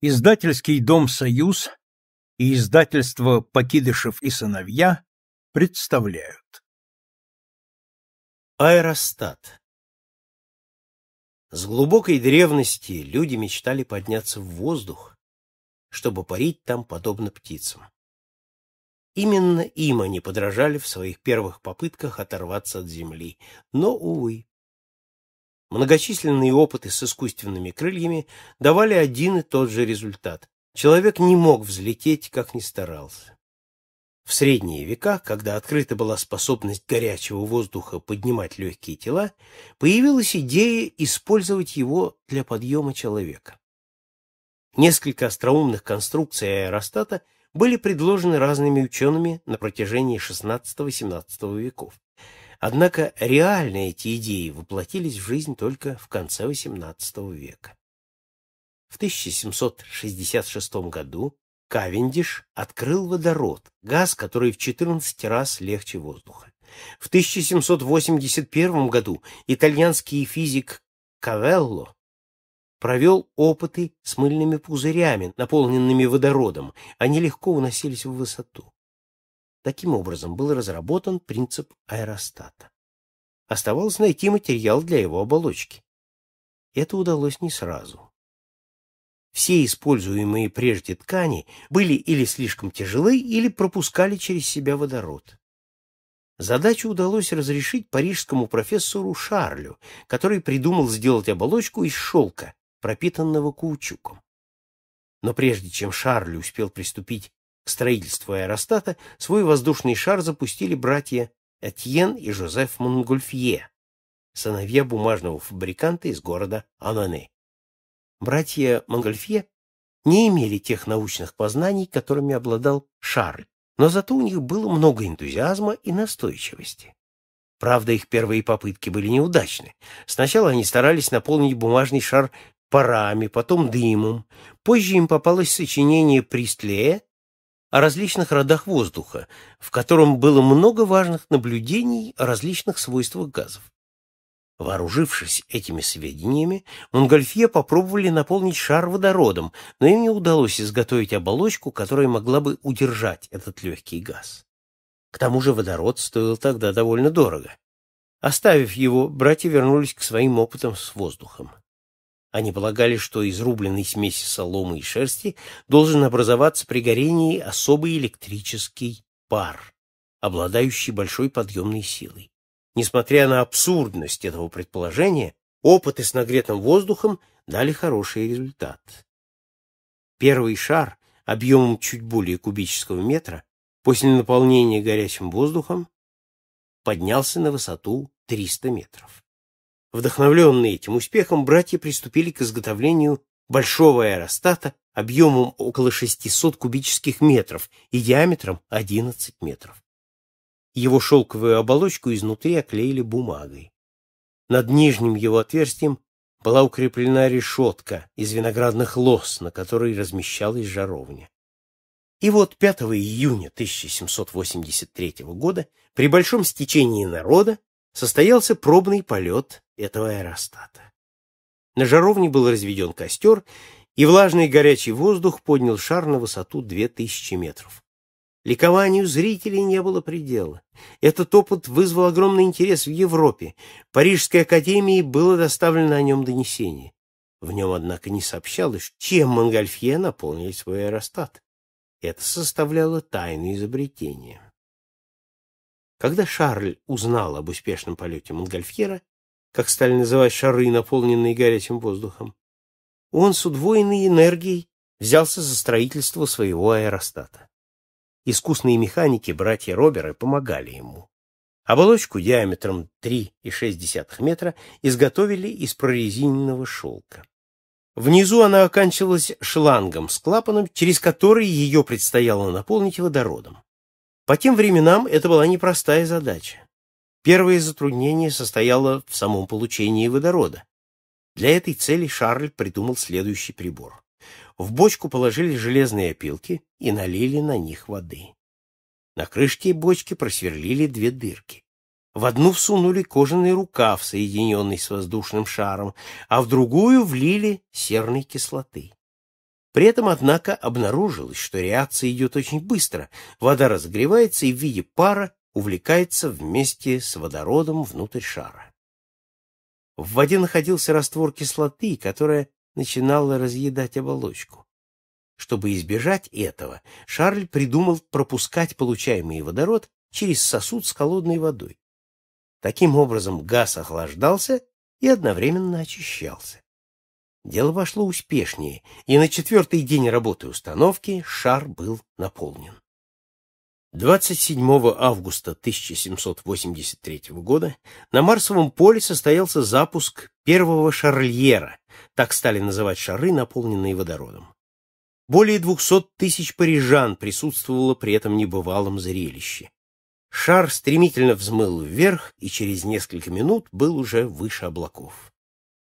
Издательский дом «Союз» и издательство «Покидышев и сыновья» представляют. Аэростат С глубокой древности люди мечтали подняться в воздух, чтобы парить там подобно птицам. Именно им они подражали в своих первых попытках оторваться от земли, но, увы. Многочисленные опыты с искусственными крыльями давали один и тот же результат. Человек не мог взлететь, как ни старался. В средние века, когда открыта была способность горячего воздуха поднимать легкие тела, появилась идея использовать его для подъема человека. Несколько остроумных конструкций аэростата были предложены разными учеными на протяжении XVI-XVII веков. Однако реально эти идеи воплотились в жизнь только в конце XVIII века. В 1766 году Кавендиш открыл водород, газ, который в 14 раз легче воздуха. В 1781 году итальянский физик Кавелло провел опыты с мыльными пузырями, наполненными водородом. Они легко уносились в высоту. Таким образом был разработан принцип аэростата. Оставалось найти материал для его оболочки. Это удалось не сразу. Все используемые прежде ткани были или слишком тяжелы, или пропускали через себя водород. Задачу удалось разрешить парижскому профессору Шарлю, который придумал сделать оболочку из шелка, пропитанного каучуком. Но прежде чем Шарль успел приступить к строительству аэростата, свой воздушный шар запустили братья Этьен и Жозеф Монгольфье, сыновья бумажного фабриканта из города Анане. Братья Монгольфье не имели тех научных познаний, которыми обладал Шарль, но зато у них было много энтузиазма и настойчивости. Правда, их первые попытки были неудачны. Сначала они старались наполнить бумажный шар парами, потом дымом. Позже им попалось сочинение Пристлея о различных родах воздуха, в котором было много важных наблюдений о различных свойствах газов. Вооружившись этими сведениями, Монгольфье попробовали наполнить шар водородом, но им не удалось изготовить оболочку, которая могла бы удержать этот легкий газ. К тому же водород стоил тогда довольно дорого. Оставив его, братья вернулись к своим опытам с воздухом. Они полагали, что из рубленной смеси соломы и шерсти должен образоваться при горении особый электрический пар, обладающий большой подъемной силой. Несмотря на абсурдность этого предположения, опыты с нагретым воздухом дали хороший результат. Первый шар объемом чуть более кубического метра после наполнения горячим воздухом поднялся на высоту 300 метров. Вдохновленные этим успехом, братья приступили к изготовлению большого аэростата объемом около 600 кубических метров и диаметром 11 метров. Его шелковую оболочку изнутри оклеили бумагой. Над нижним его отверстием была укреплена решетка из виноградных лоз, на которой размещалась жаровня. И вот 5 июня 1783 года при большом стечении народа состоялся пробный полет этого аэростата. На жаровне был разведен костер, и влажный горячий воздух поднял шар на высоту 2000 метров. Ликованию зрителей не было предела. Этот опыт вызвал огромный интерес в Европе. Парижской академии было доставлено о нем донесение. В нем, однако, не сообщалось, чем Монгольфье наполнил свой аэростат. Это составляло тайну изобретения. Когда Шарль узнал об успешном полете Монгольфьера, как стали называть шары, наполненные горячим воздухом, он с удвоенной энергией взялся за строительство своего аэростата. Искусные механики, братья Роберы, помогали ему. Оболочку диаметром 3,6 метра изготовили из прорезиненного шелка. Внизу она оканчивалась шлангом с клапаном, через который ее предстояло наполнить водородом. По тем временам это была непростая задача. Первое затруднение состояло в самом получении водорода. Для этой цели Шарль придумал следующий прибор. В бочку положили железные опилки и налили на них воды. На крышке бочки просверлили две дырки. В одну всунули кожаный рукав, соединенный с воздушным шаром, а в другую влили серной кислоты. При этом, однако, обнаружилось, что реакция идет очень быстро. Вода разогревается и в виде пара увлекается вместе с водородом внутрь шара. В воде находился раствор кислоты, которая начинала разъедать оболочку. Чтобы избежать этого, Шарль придумал пропускать получаемый водород через сосуд с холодной водой. Таким образом газ охлаждался и одновременно очищался. Дело пошло успешнее, и на четвертый день работы установки шар был наполнен. 27 августа 1783 года на Марсовом поле состоялся запуск первого шарльера, так стали называть шары, наполненные водородом. Более 200 тысяч парижан присутствовало при этом небывалом зрелище. Шар стремительно взмыл вверх и через несколько минут был уже выше облаков.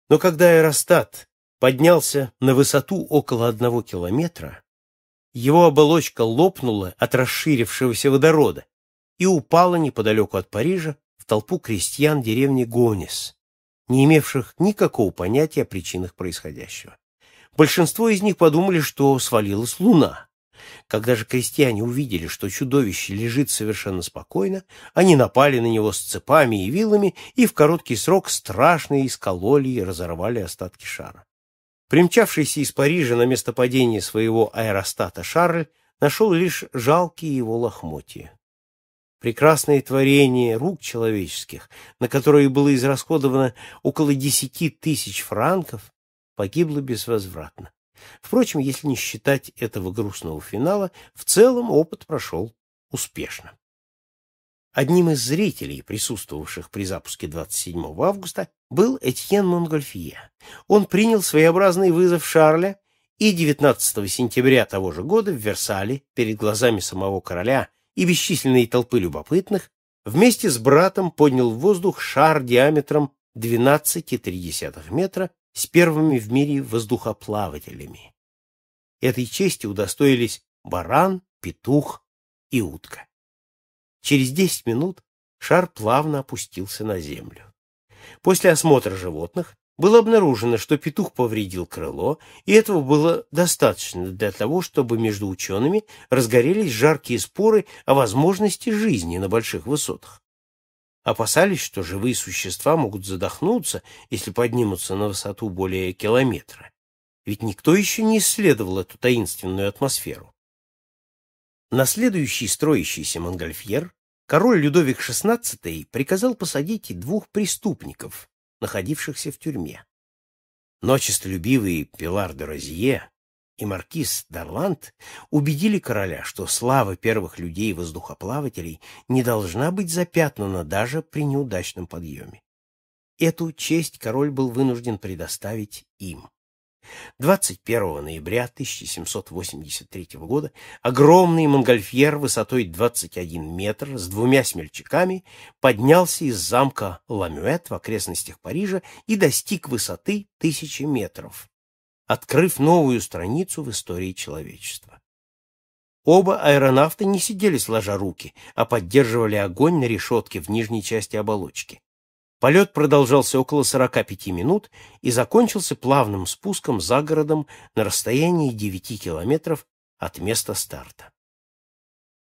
Но когда аэростат поднялся на высоту около одного километра, его оболочка лопнула от расширившегося водорода и упала неподалеку от Парижа в толпу крестьян деревни Гонес, не имевших никакого понятия о причинах происходящего. Большинство из них подумали, что свалилась луна. Когда же крестьяне увидели, что чудовище лежит совершенно спокойно, они напали на него с цепами и вилами и в короткий срок страшно искололи и разорвали остатки шара. Примчавшийся из Парижа на место падения своего аэростата Шарль нашел лишь жалкие его лохмотья. Прекрасное творение рук человеческих, на которое было израсходовано около десяти тысяч франков, погибло безвозвратно. Впрочем, если не считать этого грустного финала, в целом опыт прошел успешно. Одним из зрителей, присутствовавших при запуске 27 августа, был Этьен Монгольфье. Он принял своеобразный вызов Шарля и 19 сентября того же года в Версале, перед глазами самого короля и бесчисленной толпы любопытных, вместе с братом поднял в воздух шар диаметром 12,3 метра с первыми в мире воздухоплавателями. Этой чести удостоились баран, петух и утка. Через десять минут шар плавно опустился на землю. После осмотра животных было обнаружено, что петух повредил крыло, и этого было достаточно для того, чтобы между учеными разгорелись жаркие споры о возможности жизни на больших высотах. Опасались, что живые существа могут задохнуться, если поднимутся на высоту более километра. Ведь никто еще не исследовал эту таинственную атмосферу. На следующий строящийся Монгольфьер король Людовик XVI приказал посадить двух преступников, находившихся в тюрьме. Но честолюбивые Пилар де Розье и маркиз Дарланд убедили короля, что слава первых людей-воздухоплавателей не должна быть запятнана даже при неудачном подъеме. Эту честь король был вынужден предоставить им. 21 ноября 1783 года огромный монгольфьер высотой 21 метр с двумя смельчаками поднялся из замка Ламюэт в окрестностях Парижа и достиг высоты тысячи метров, открыв новую страницу в истории человечества. Оба аэронавта не сидели сложа руки, а поддерживали огонь на решетке в нижней части оболочки. Полет продолжался около 45 минут и закончился плавным спуском за городом на расстоянии 9 километров от места старта.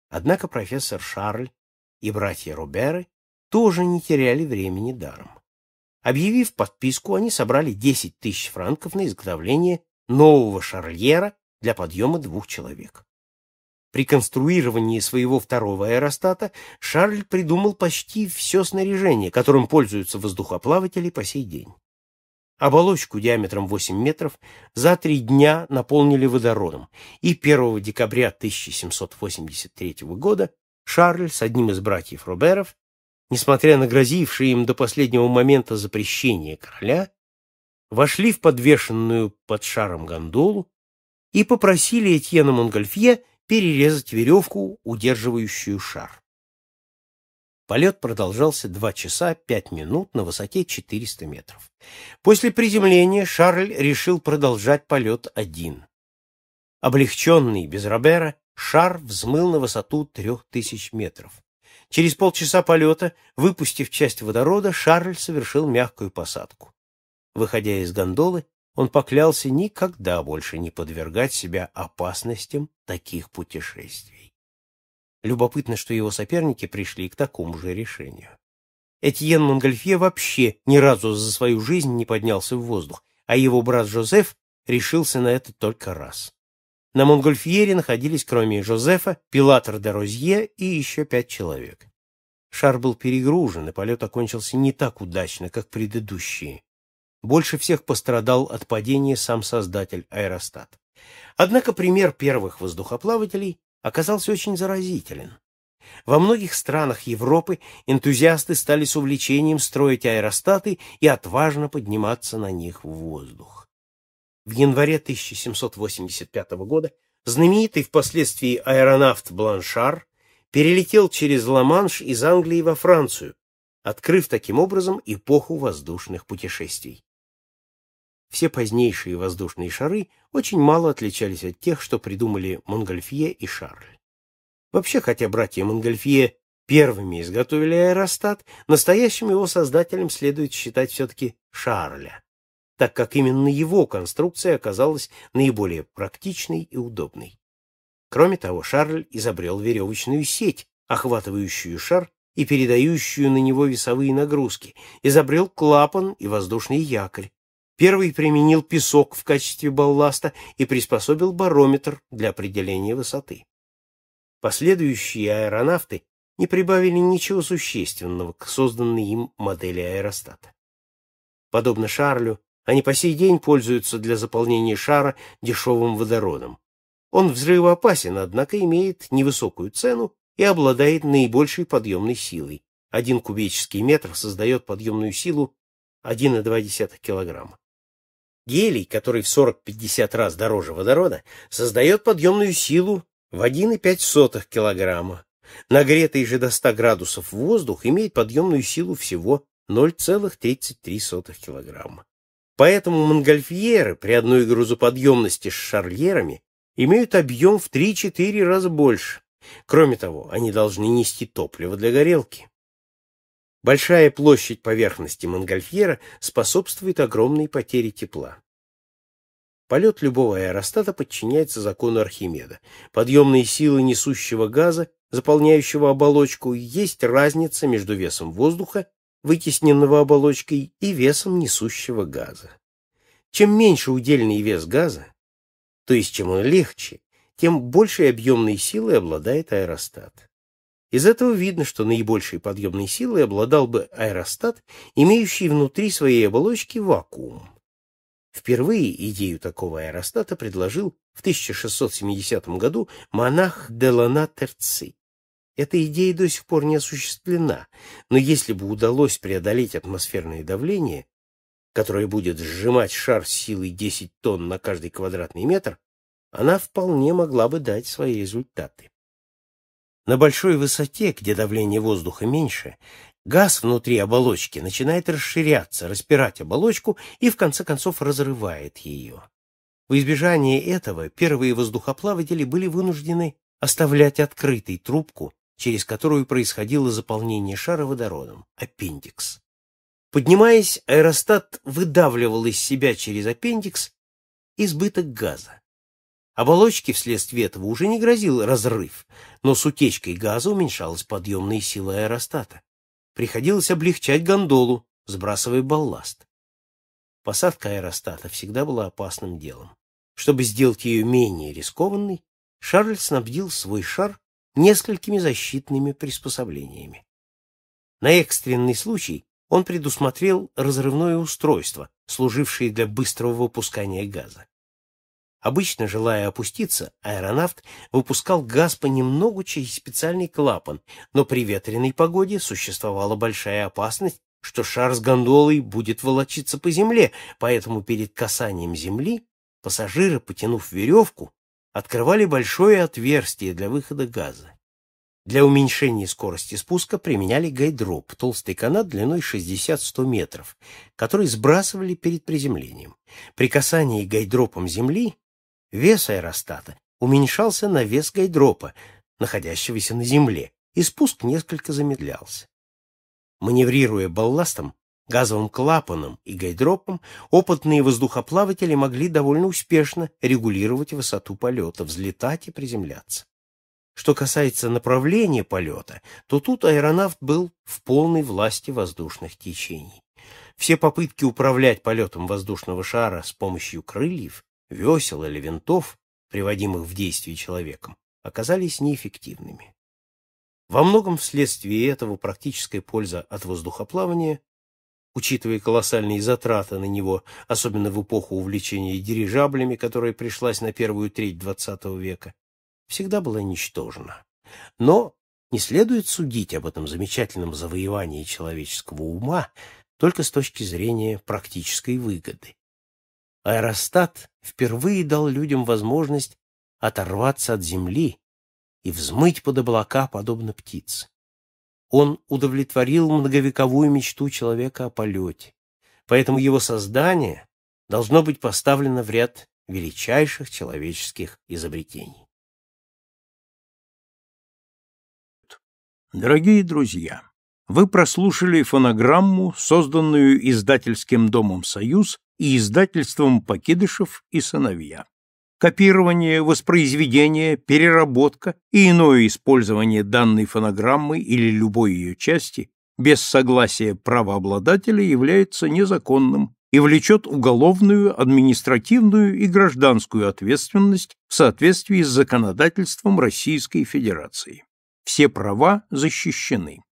Однако профессор Шарль и братья Роберы тоже не теряли времени даром. Объявив подписку, они собрали 10 тысяч франков на изготовление нового шарльера для подъема двух человек. При конструировании своего второго аэростата Шарль придумал почти все снаряжение, которым пользуются воздухоплаватели по сей день. Оболочку диаметром 8 метров за три дня наполнили водородом, и 1 декабря 1783 года Шарль с одним из братьев Роберов, несмотря на грозившие им до последнего момента запрещение короля, вошли в подвешенную под шаром гондолу и попросили Этьена Монгольфье перерезать веревку, удерживающую шар. Полет продолжался 2 часа 5 минут на высоте 400 метров. После приземления Шарль решил продолжать полет один. Облегченный без Робера, шар взмыл на высоту 3000 метров. Через полчаса полета, выпустив часть водорода, Шарль совершил мягкую посадку. Выходя из гондолы, он поклялся никогда больше не подвергать себя опасностям таких путешествий. Любопытно, что его соперники пришли к такому же решению. Этьен Монгольфье вообще ни разу за свою жизнь не поднялся в воздух, а его брат Жозеф решился на это только раз. На Монгольфьере находились, кроме Жозефа, Пилатр де Розье и еще пять человек. Шар был перегружен, и полет окончился не так удачно, как предыдущие. Больше всех пострадал от падения сам создатель аэростат. Однако пример первых воздухоплавателей оказался очень заразителен. Во многих странах Европы энтузиасты стали с увлечением строить аэростаты и отважно подниматься на них в воздух. В январе 1785 года знаменитый впоследствии аэронавт Бланшар перелетел через Ла-Манш из Англии во Францию, открыв таким образом эпоху воздушных путешествий. Все позднейшие воздушные шары очень мало отличались от тех, что придумали Монгольфье и Шарль. Вообще, хотя братья Монгольфье первыми изготовили аэростат, настоящим его создателем следует считать все-таки Шарля, так как именно его конструкция оказалась наиболее практичной и удобной. Кроме того, Шарль изобрел веревочную сеть, охватывающую шар и передающую на него весовые нагрузки, изобрел клапан и воздушный якорь. Первый применил песок в качестве балласта и приспособил барометр для определения высоты. Последующие аэронавты не прибавили ничего существенного к созданной им модели аэростата. Подобно Шарлю, они по сей день пользуются для заполнения шара дешевым водородом. Он взрывоопасен, однако имеет невысокую цену и обладает наибольшей подъемной силой. Один кубический метр создает подъемную силу 1,2 килограмма. Гелий, который в 40-50 раз дороже водорода, создает подъемную силу в 1,5 килограмма. Нагретый же до 100 градусов воздух имеет подъемную силу всего 0,33 килограмма. Поэтому монгольфьеры при одной грузоподъемности с шарлерами имеют объем в 3-4 раза больше. Кроме того, они должны нести топливо для горелки. Большая площадь поверхности Монгольфьера способствует огромной потере тепла. Полет любого аэростата подчиняется закону Архимеда. Подъемные силы несущего газа, заполняющего оболочку, есть разница между весом воздуха, вытесненного оболочкой, и весом несущего газа. Чем меньше удельный вес газа, то есть чем он легче, тем большей объемной силой обладает аэростат. Из этого видно, что наибольшей подъемной силой обладал бы аэростат, имеющий внутри своей оболочки вакуум. Впервые идею такого аэростата предложил в 1670 году монах Делана Терци. Эта идея до сих пор не осуществлена, но если бы удалось преодолеть атмосферное давление, которая будет сжимать шар силой 10 тонн на каждый квадратный метр, она вполне могла бы дать свои результаты. На большой высоте, где давление воздуха меньше, газ внутри оболочки начинает расширяться, распирать оболочку и в конце концов разрывает ее. В избежание этого первые воздухоплаватели были вынуждены оставлять открытой трубку, через которую происходило заполнение шара водородом, аппендикс. Поднимаясь, аэростат выдавливал из себя через аппендикс избыток газа. Оболочке вследствие этого уже не грозил разрыв, но с утечкой газа уменьшалась подъемная сила аэростата. Приходилось облегчать гондолу, сбрасывая балласт. Посадка аэростата всегда была опасным делом. Чтобы сделать ее менее рискованной, Шарль снабдил свой шар несколькими защитными приспособлениями. На экстренный случай он предусмотрел разрывное устройство, служившее для быстрого выпускания газа. Обычно, желая опуститься, аэронавт выпускал газ понемногу через специальный клапан, но при ветреной погоде существовала большая опасность, что шар с гондолой будет волочиться по земле, поэтому перед касанием земли пассажиры, потянув веревку, открывали большое отверстие для выхода газа. Для уменьшения скорости спуска применяли гайдроп, толстый канат длиной 60-100 метров, который сбрасывали перед приземлением. При касании гайдропом земли вес аэростата уменьшался на вес гайдропа, находящегося на земле, и спуск несколько замедлялся. Маневрируя балластом, газовым клапаном и гайдропом опытные воздухоплаватели могли довольно успешно регулировать высоту полета, взлетать и приземляться. Что касается направления полета, то тут аэронавт был в полной власти воздушных течений. Все попытки управлять полетом воздушного шара с помощью крыльев, весел или винтов, приводимых в действие человеком, оказались неэффективными. Во многом вследствие этого практическая польза от воздухоплавания, учитывая колоссальные затраты на него, особенно в эпоху увлечения дирижаблями, которая пришлась на первую треть XX века, всегда была ничтожна. Но не следует судить об этом замечательном завоевании человеческого ума только с точки зрения практической выгоды. Аэростат впервые дал людям возможность оторваться от земли и взмыть под облака, подобно птице. Он удовлетворил многовековую мечту человека о полете, поэтому его создание должно быть поставлено в ряд величайших человеческих изобретений. Дорогие друзья, вы прослушали фонограмму, созданную издательским домом «Союз» и издательством «Покидышев и сыновья». Копирование, воспроизведение, переработка и иное использование данной фонограммы или любой ее части без согласия правообладателя является незаконным и влечет уголовную, административную и гражданскую ответственность в соответствии с законодательством Российской Федерации. Все права защищены.